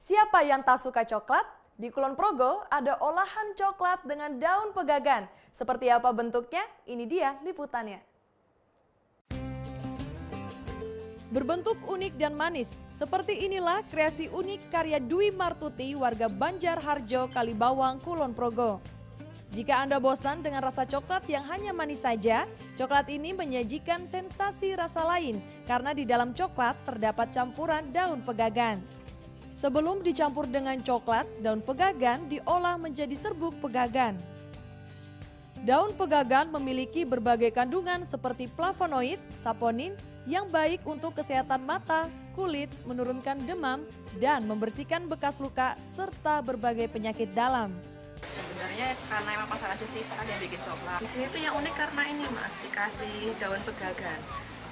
Siapa yang tak suka coklat? Di Kulon Progo ada olahan coklat dengan daun pegagan. Seperti apa bentuknya? Ini dia liputannya. Berbentuk unik dan manis, seperti inilah kreasi unik karya Dwi Martuti warga Banjar Harjo, Kalibawang, Kulon Progo. Jika Anda bosan dengan rasa coklat yang hanya manis saja, coklat ini menyajikan sensasi rasa lain karena di dalam coklat terdapat campuran daun pegagan. Sebelum dicampur dengan coklat, daun pegagan diolah menjadi serbuk pegagan. Daun pegagan memiliki berbagai kandungan seperti flavonoid, saponin yang baik untuk kesehatan mata, kulit, menurunkan demam, dan membersihkan bekas luka serta berbagai penyakit dalam. Sebenarnya karena emang pasar aja sih yang bikin coklat. Di sini tuh yang unik karena ini mas dikasih daun pegagan.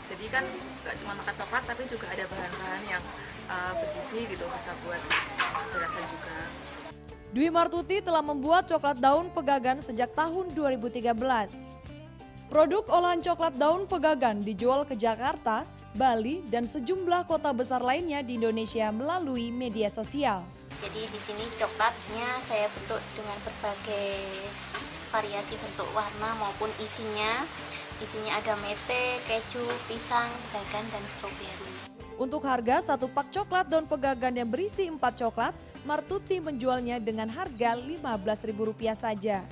Jadi kan gak cuma makan coklat tapi juga ada bahan-bahan yang uh, bergizi gitu bisa buat kecerdasan juga. Dwi Martuti telah membuat coklat daun pegagan sejak tahun 2013. Produk olahan coklat daun pegagan dijual ke Jakarta, Bali, dan sejumlah kota besar lainnya di Indonesia melalui media sosial. Jadi di sini coklatnya saya bentuk dengan berbagai variasi bentuk warna maupun isinya. Isinya ada mete, keju, pisang, dagan, dan stroberi. Untuk harga satu pak coklat daun pegagan yang berisi empat coklat, Martuti menjualnya dengan harga Rp15.000 saja.